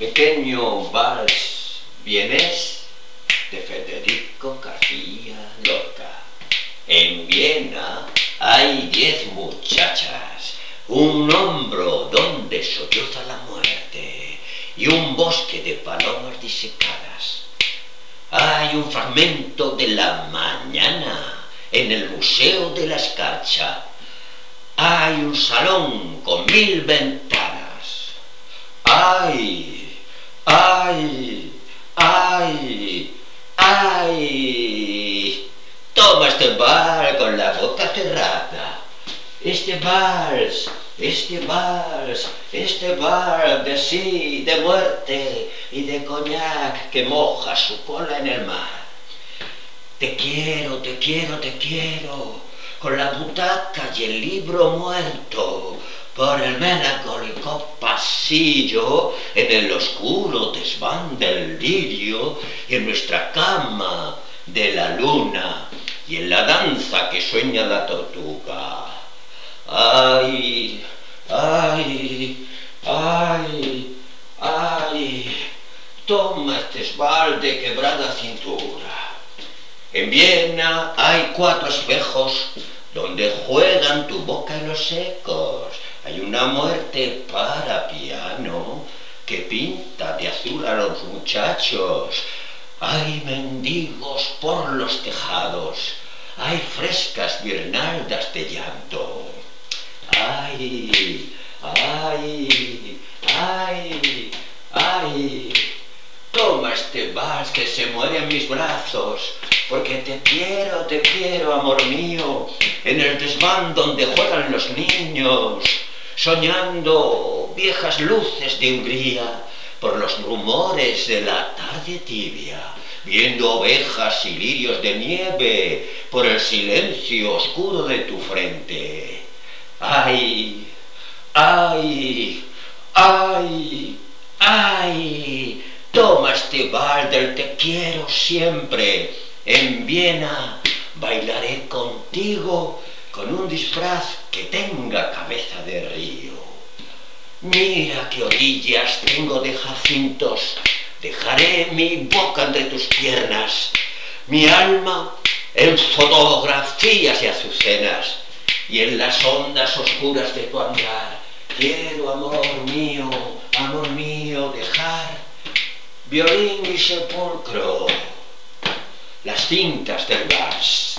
Pequeño vals vienes de Federico García Lorca. En Viena hay diez muchachas, un hombro donde solloza la muerte y un bosque de palomas disecadas. Hay un fragmento de la mañana en el Museo de la Escarcha. Hay un salón con mil ventanas. ¡Ay! ¡Ay! ¡Ay! Toma este bar con la boca cerrada. Este vals, este vals, este vals de sí, de muerte y de coñac que moja su cola en el mar. Te quiero, te quiero, te quiero, con la butaca y el libro muerto, por el melancólico pasillo, en el oscuro desván del lirio, y en nuestra cama de la luna, y en la danza que sueña la tortuga. Ay, ay, ay, ay, toma este esbalde quebrada cintura. En Viena hay cuatro espejos donde juegan tu boca y los ecos. Hay una muerte para piano que pinta de azul a los muchachos. Hay mendigos por los tejados. Hay frescas guirnaldas de llanto. Ay, ay, ay, ay. Toma este vals que se muere en mis brazos, porque te quiero, te quiero, amor mío, en el desván donde juegan los niños, soñando viejas luces de Hungría por los rumores de la tarde tibia, viendo ovejas y lirios de nieve por el silencio oscuro de tu frente. ¡Ay! ¡Ay! ¡Ay! ¡Ay! Toma este bal del te quiero siempre. En Viena bailaré contigo con un disfraz que tenga cabeza de río. Mira qué orillas tengo de jacintos. Dejaré mi boca entre tus piernas, mi alma en fotografías y azucenas y en las ondas oscuras de tu andar. Quiero, amor mío, amor mío, dejar violín y sepulcro, las cintas del vals.